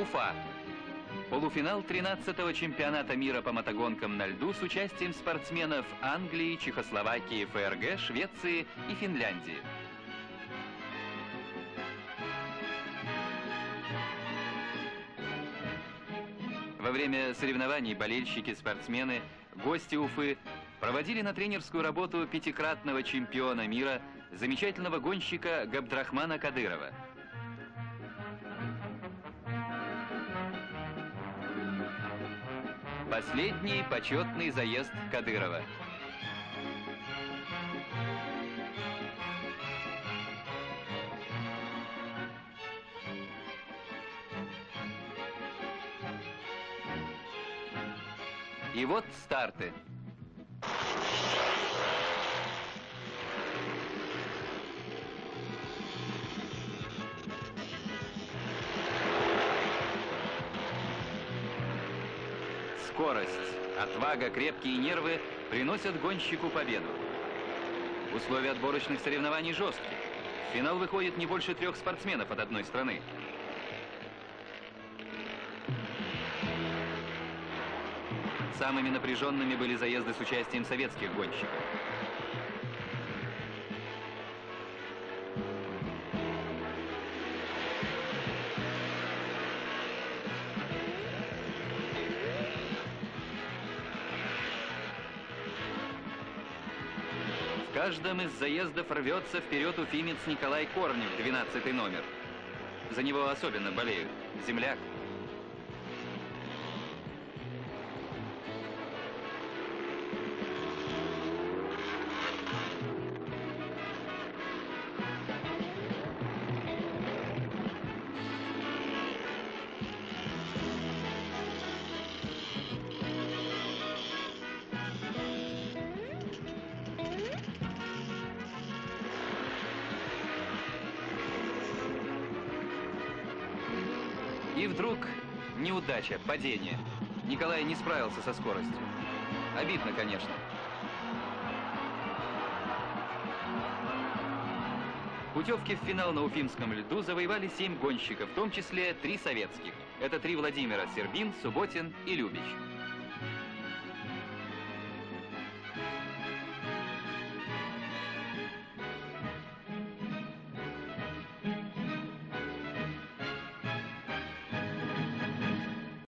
Уфа. Полуфинал 13-го чемпионата мира по мотогонкам на льду с участием спортсменов Англии, Чехословакии, ФРГ, Швеции и Финляндии. Во время соревнований болельщики, спортсмены, гости Уфы проводили на тренерскую работу пятикратного чемпиона мира, замечательного гонщика Габдрахмана Кадырова. Последний почетный заезд Кадырова. И вот старты. Скорость, отвага, крепкие нервы приносят гонщику победу. Условия отборочных соревнований жесткие. В финал выходит не больше трех спортсменов от одной страны. Самыми напряженными были заезды с участием советских гонщиков. Каждом из заездов рвется вперед уфимец Николай Корнев, 12 номер. За него особенно болеют. Земляк. И вдруг неудача, падение. Николай не справился со скоростью. Обидно, конечно. Путевки в финал на Уфимском льду завоевали семь гонщиков, в том числе три советских. Это три Владимира – Сербин, Субботин и Любич.